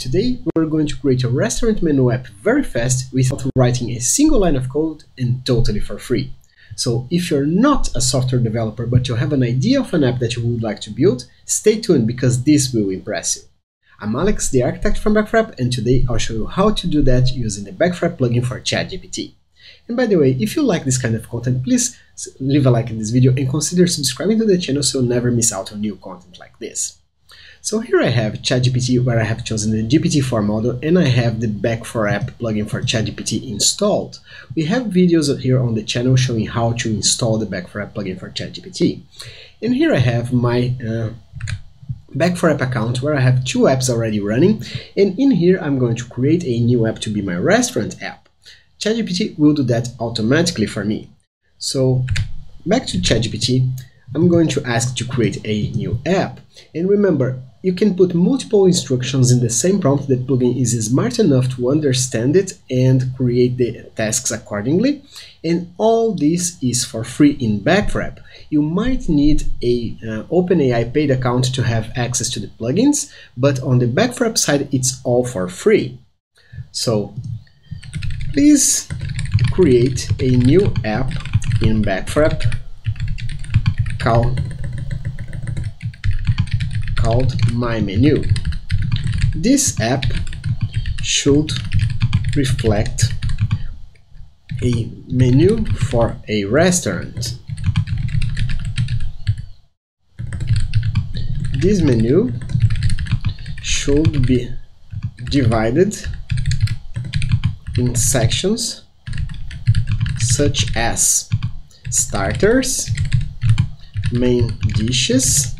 Today we're going to create a restaurant menu app very fast without writing a single line of code and totally for free. So if you're not a software developer but you have an idea of an app that you would like to build, stay tuned because this will impress you. I'm Alex, the architect from Back4App, and today I'll show you how to do that using the Back4App plugin for ChatGPT. And by the way, if you like this kind of content, please leave a like in this video and consider subscribing to the channel so you'll never miss out on new content like this. So here I have ChatGPT where I have chosen the GPT-4 model and I have the Back4App plugin for ChatGPT installed. We have videos here on the channel showing how to install the Back4App plugin for ChatGPT. And here I have my uh, Back4App account where I have two apps already running and in here I'm going to create a new app to be my restaurant app. ChatGPT will do that automatically for me. So back to ChatGPT, I'm going to ask to create a new app. And remember, you can put multiple instructions in the same prompt. The plugin is smart enough to understand it and create the tasks accordingly. And all this is for free in Back4App. You might need a uh, OpenAI paid account to have access to the plugins, but on the Back4App side, it's all for free. So please create a new app in Back4App called called My Menu. This app should reflect a menu for a restaurant. This menu should be divided in sections such as starters, main dishes,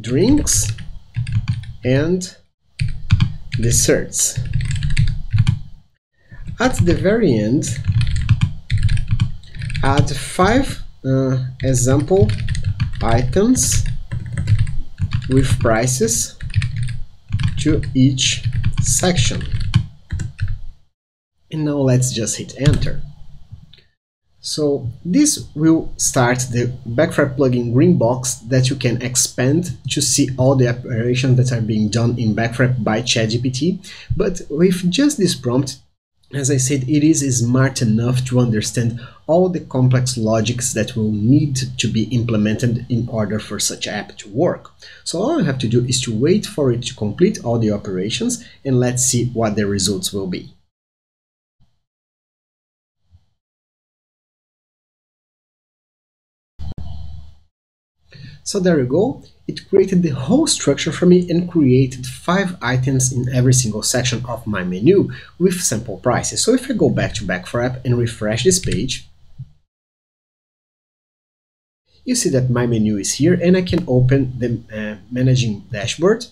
drinks, and desserts. At the very end, add five uh, example items with prices to each section. And now let's just hit enter. So this will start the Back4App plugin green box that you can expand to see all the operations that are being done in Back4App by ChatGPT. But with just this prompt, as I said, it is smart enough to understand all the complex logics that will need to be implemented in order for such app to work. So all I have to do is to wait for it to complete all the operations and let's see what the results will be. So there you go. It created the whole structure for me and created five items in every single section of my menu with sample prices. So if I go back to Back4App and refresh this page, you see that my menu is here and I can open the uh, managing dashboard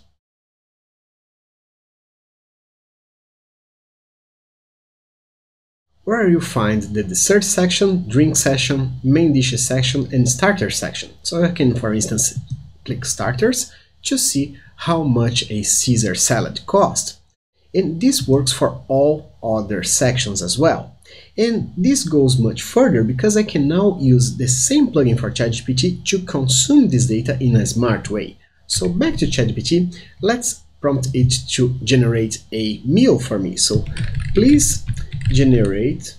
where you find the dessert section, drink section, main dishes section, and starter section. So I can, for instance, click starters to see how much a Caesar salad cost. And this works for all other sections as well. And this goes much further because I can now use the same plugin for ChatGPT to consume this data in a smart way. So back to ChatGPT, let's prompt it to generate a meal for me. So please generate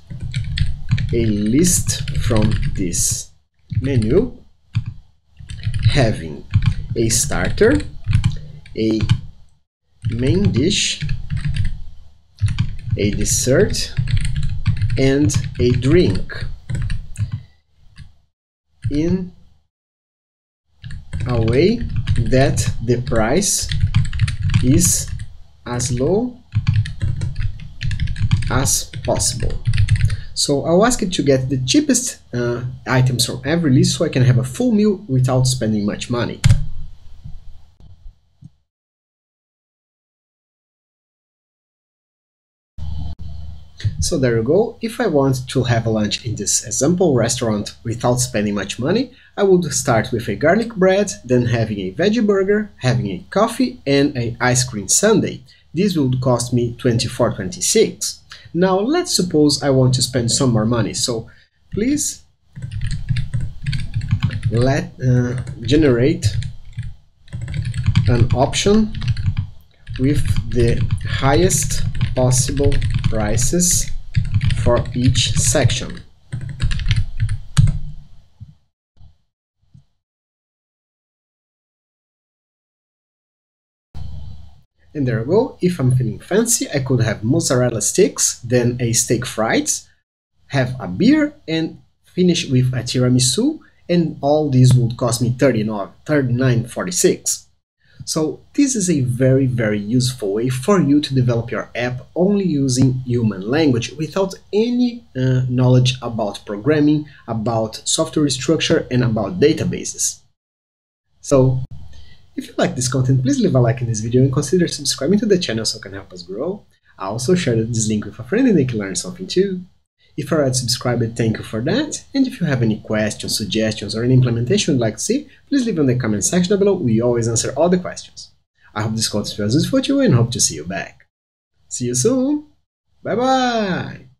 a list from this menu. Having a starter, a main dish, a dessert, and a drink. In a way that the price is as low as possible. So I'll ask it to get the cheapest uh, items from every list so I can have a full meal without spending much money. So there you go. If I want to have a lunch in this example restaurant without spending much money, I would start with a garlic bread, then having a veggie burger, having a coffee and an ice cream sundae. This would cost me 24.26. Now let's suppose I want to spend some more money. So please let uh, generate an option with the highest possible prices for each section. And there we go. If I'm feeling fancy, I could have mozzarella sticks, then a steak fries, have a beer, and finish with a tiramisu, and all these would cost me 39.46. So this is a very very useful way for you to develop your app only using human language without any uh, knowledge about programming, about software structure and about databases. So if you like this content, please leave a like in this video and consider subscribing to the channel so it can help us grow. I also share this link with a friend and they can learn something too. If you're already subscribed, thank you for that. And if you have any questions, suggestions, or any implementation you'd like to see, please leave in the comment section below. We always answer all the questions. I hope this content was useful to you and hope to see you back. See you soon. Bye bye.